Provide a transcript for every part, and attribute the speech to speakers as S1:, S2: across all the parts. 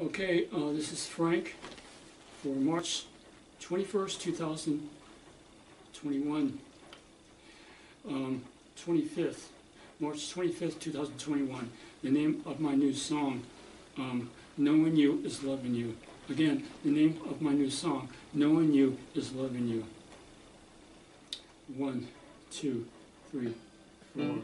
S1: Okay, uh, this is Frank for March 21st, 2021. Um, 25th, March 25th, 2021. The name of my new song, um, Knowing You is Loving You. Again, the name of my new song, Knowing You is Loving You. One, two, three, four,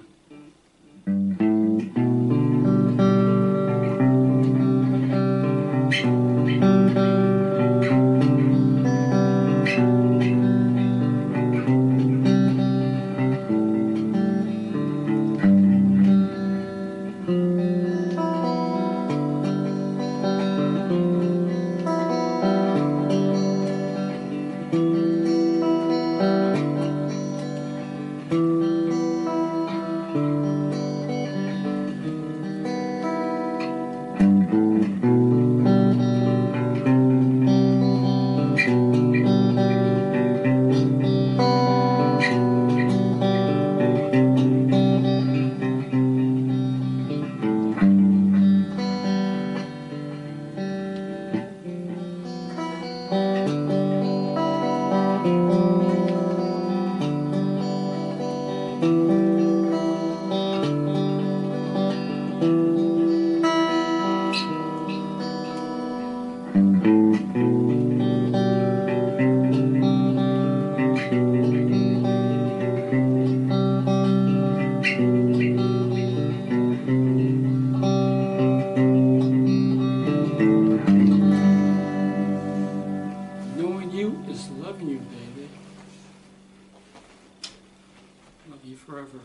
S1: Knowing you is loving you, baby. Love you forever.